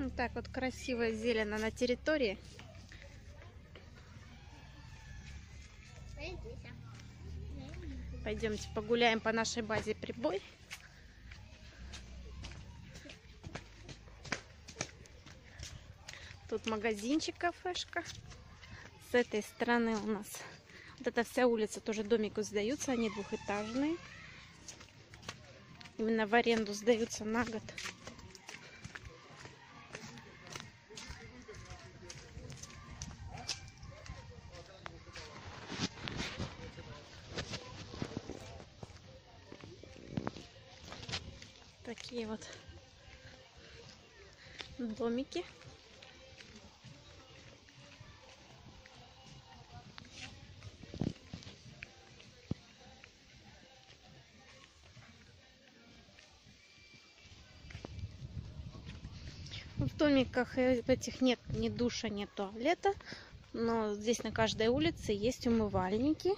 Вот так вот красиво зелено на территории. Пойдемте погуляем по нашей базе прибой. Тут магазинчик, кафешка. С этой стороны у нас вот эта вся улица тоже домику сдаются. Они двухэтажные. Именно в аренду сдаются на год. Такие вот домики. В домиках этих нет ни душа, ни туалета. Но здесь на каждой улице есть умывальники.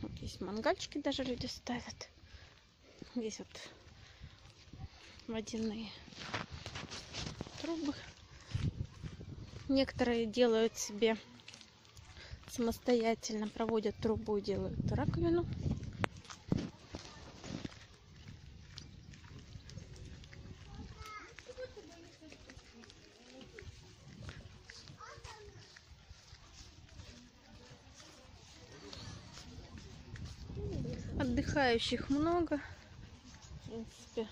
Вот есть мангальчики даже люди ставят. Здесь вот водяные трубы. Некоторые делают себе самостоятельно, проводят трубу и делают раковину. Отдыхающих много. В принципе,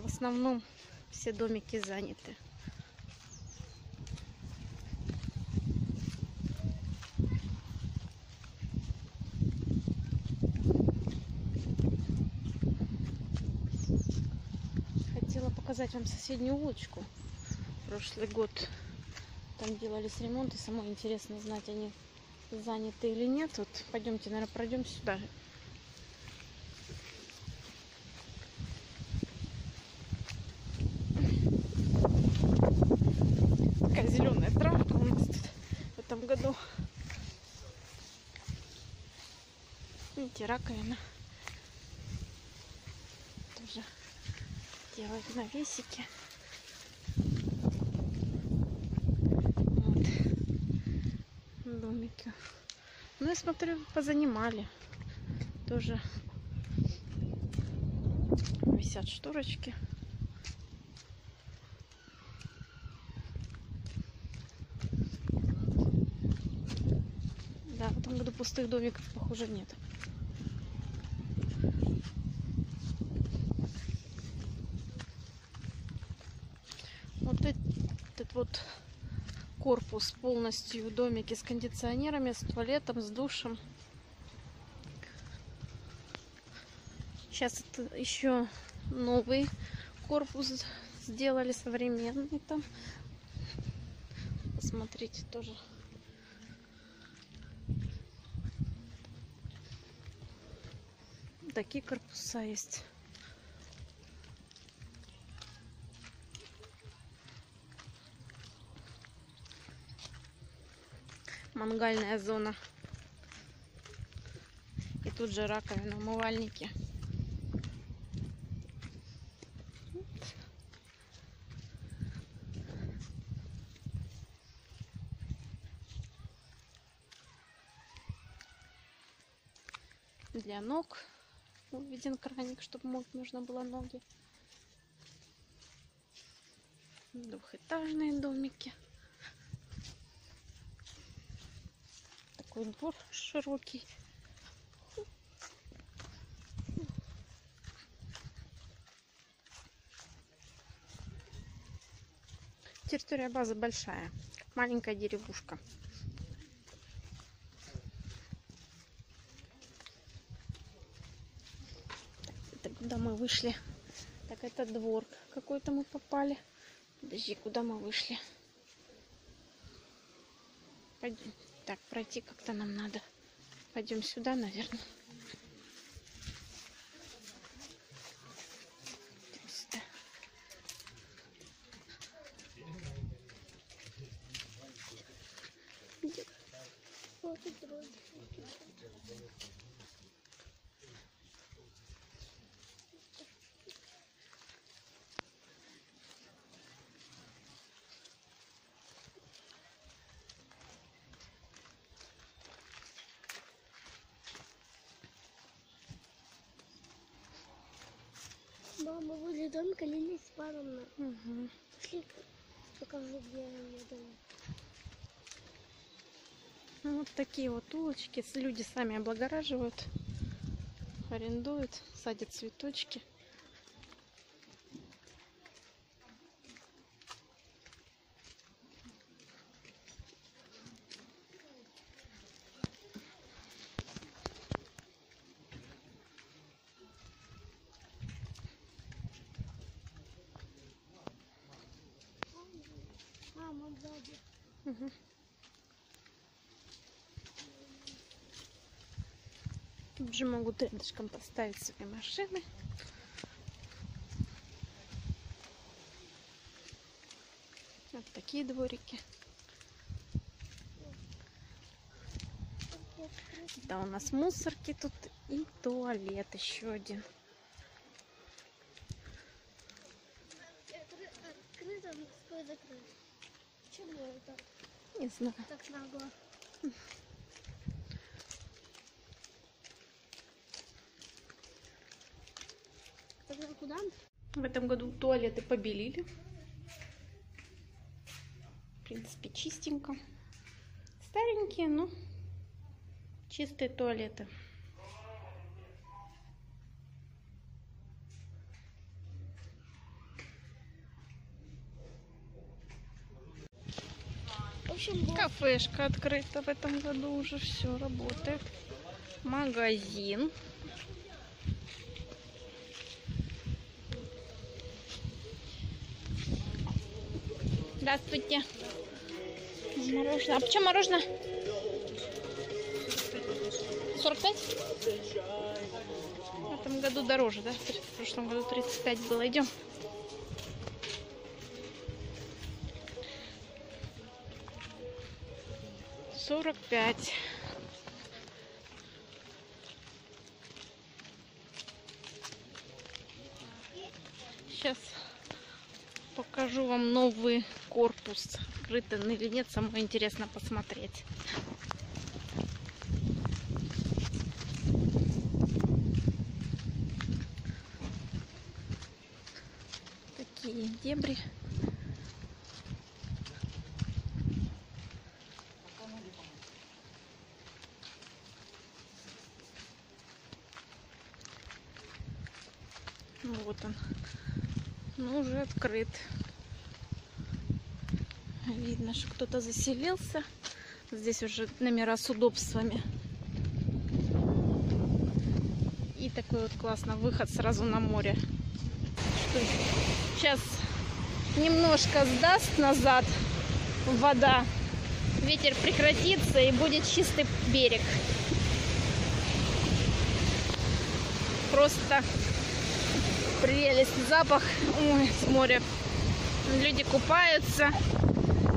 в основном все домики заняты. Хотела показать вам соседнюю улочку. Прошлый год там делались ремонты. Самое интересно знать, они заняты или нет. Вот пойдемте, наверное, пройдем сюда. Такая зеленая травка у нас тут в этом году. Видите, раковина. Тоже делают навесики. Вот. Домики. Ну, я смотрю, позанимали. Тоже висят шторочки. Да, в этом году пустых домиков, похоже, нет. Вот этот вот корпус полностью в домике с кондиционерами, с туалетом, с душем. Сейчас это еще новый корпус сделали, современный там. Посмотрите тоже. Такие корпуса есть. Мангальная зона. И тут же раковина, умывальники. Для ног введен краник, чтобы мыть нужно было ноги. Двухэтажные домики. Такой двор широкий. Территория базы большая, маленькая деревушка. Так, куда мы вышли? Так, это двор какой-то мы попали. Подожди, куда мы вышли? Пойдем. Так, пройти как-то нам надо. Пойдем сюда, наверное. Идем. Идем. Мама, возле домика Лилия Степановна. Мгм. Пошли, покажу, где ее дом. Ну, Вот такие вот улочки. Люди сами облагораживают, арендуют, садят цветочки. Тут же могут рядышком поставить свои машины. Вот такие дворики. Да, у нас мусорки тут и туалет еще один. Не знаю. так нагло? Куда? В этом году туалеты побелили. В принципе, чистенько. Старенькие, но чистые туалеты. Кафешка открыта в этом году уже все работает. Магазин. Здравствуйте. Мороженое. А почем мороженое? 45? В этом году дороже, да? В прошлом году 35 было. Идем. Сорок пять. Сейчас покажу вам новый корпус. Открыт он или нет, самое интересно посмотреть. Такие дебри. Ну, Вот он. Ну, уже открыт. Видно, что кто-то заселился. Здесь уже номера с удобствами. И такой вот классный выход сразу на море. Что Сейчас немножко сдаст назад вода. Ветер прекратится и будет чистый берег. Просто прелесть, запах ой, с моря. Люди купаются,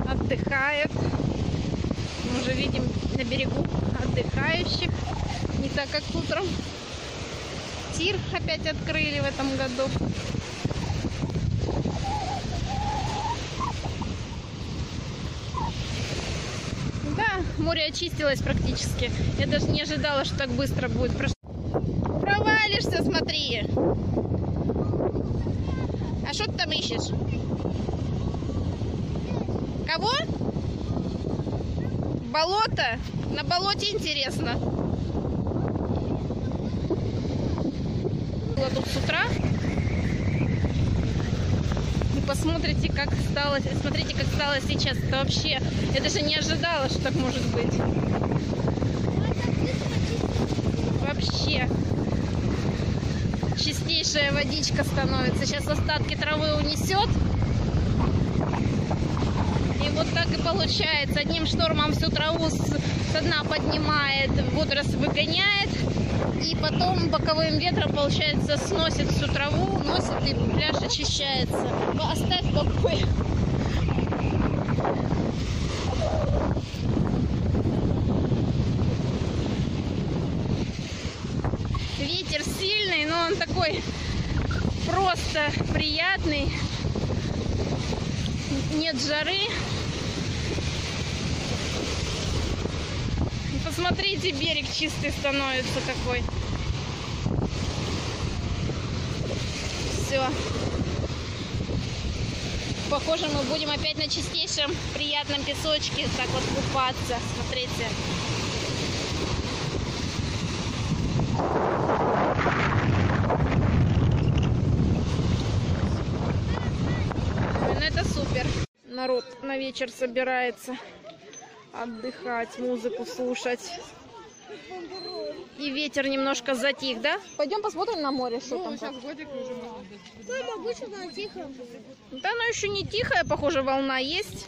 отдыхают. Мы уже видим на берегу отдыхающих. Не так, как утром. Тир опять открыли в этом году. Да, море очистилось практически. Я даже не ожидала, что так быстро будет. Провалишься, смотри. А что ты там ищешь? Кого? Болото? На болоте интересно. Была тут с утра. И посмотрите, как стало. Смотрите, как стало сейчас. Это вообще. Я даже не ожидала, что так может быть. Вообще. Чистейшая водичка становится. Сейчас остатки травы унесет. Вот так и получается. Одним штормом всю траву с, со дна поднимает, водоросль выгоняет. И потом боковым ветром, получается, сносит всю траву, носит и пляж очищается. Оставь в покое. Ветер сильный, но он такой просто приятный. Нет жары. Посмотрите, берег чистый становится какой. Все. Похоже, мы будем опять на чистейшем приятном песочке так вот купаться. Смотрите. Ну это супер. Народ на вечер собирается отдыхать, музыку слушать. И ветер немножко затих, да? Пойдем посмотрим на море, что там. как. Мама, обычно на тихо. Да, но еще не тихая, похоже, волна есть,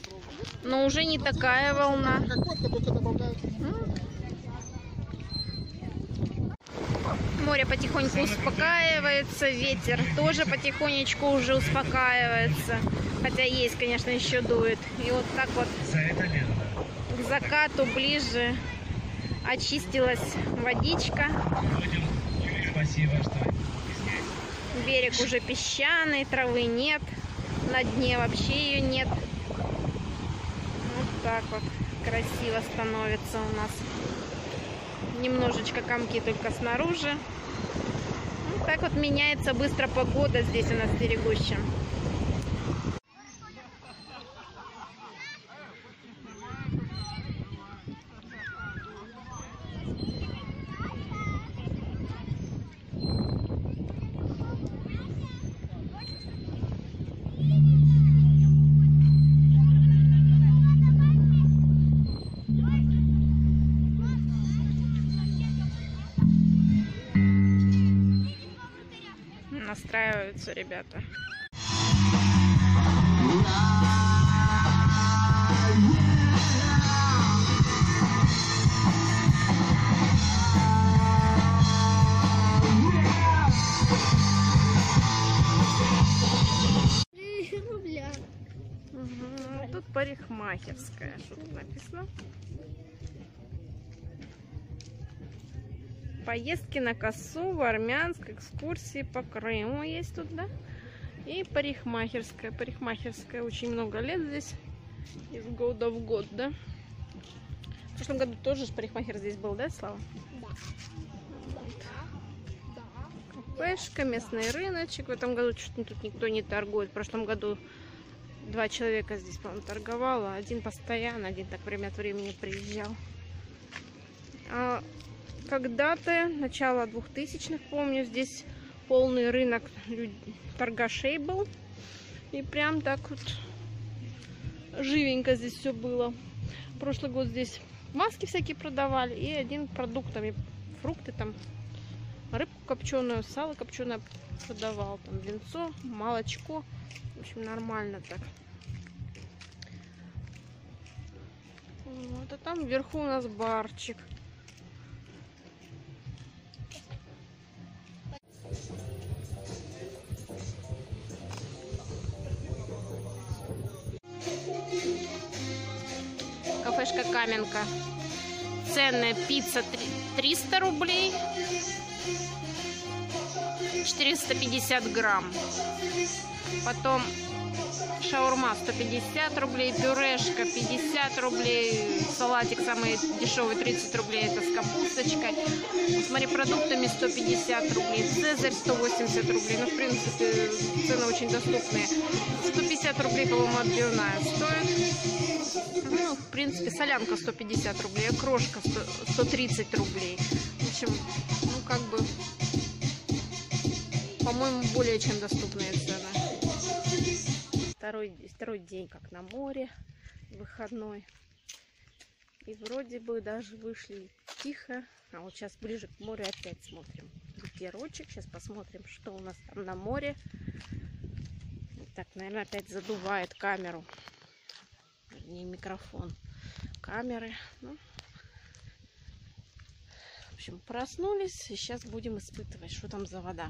но уже не такая волна. Море потихоньку успокаивается, ветер тоже потихонечку уже успокаивается. Хотя есть, конечно, еще дует. И вот так вот закату ближе очистилась водичка. Берег уже песчаный, травы нет. На дне вообще ее нет. Вот так вот красиво становится у нас. Немножечко комки только снаружи. Вот так вот меняется быстро погода здесь у нас в Берегущем. Настраиваются ребята. Тут парикмахерская. Что тут написано? Поездки на косу в Армянск, экскурсии по Крыму есть тут, да? И парикмахерская. Парикмахерская очень много лет здесь. Из года в год, да? В прошлом году тоже парикмахер здесь был, да, Слава? Да. Кафешка, местный рыночек. В этом году что-то тут никто не торгует. В прошлом году два человека здесь, по-моему, торговало. Один постоянно, один так время от времени приезжал. А когда-то, начало 2000-х, помню, здесь полный рынок торгашей был. И прям так вот живенько здесь все было. Прошлый год здесь маски всякие продавали и один продуктами, фрукты там, рыбку копченую, сало копченое продавал, там винцо, молочко. В общем, нормально так. Вот, а там вверху у нас барчик. Кафешка Каменка. Цены пицца три- 300 рублей. 450 грамм. Потом шаурма 150 рублей, пюрешка 50 рублей, салатик самый дешевый 30 рублей, это с капусточкой. С морепродуктами 150 рублей, цезарь 180 рублей. Ну, в принципе, цены очень доступные. 150 рублей, по-моему, отбивная стоит. Ну, в принципе, солянка 150 рублей, окрошка 100 130 рублей. В общем, ну, как бы, по-моему, более чем доступные цены. Второй, второй день как на море, выходной. И вроде бы даже вышли тихо. А вот сейчас ближе к морю опять смотрим. Ветерочек. Сейчас посмотрим, что у нас там на море. Так, наверное, опять задувает камеру. Вернее, микрофон камеры. Ну, в общем, проснулись. И сейчас будем испытывать, что там за вода.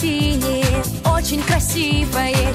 Синее, очень красивое,